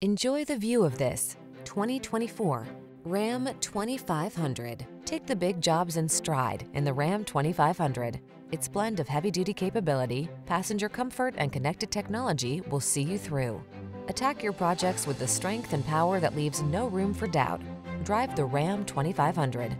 Enjoy the view of this 2024 Ram 2500. Take the big jobs in stride in the Ram 2500. Its blend of heavy-duty capability, passenger comfort, and connected technology will see you through. Attack your projects with the strength and power that leaves no room for doubt. Drive the Ram 2500.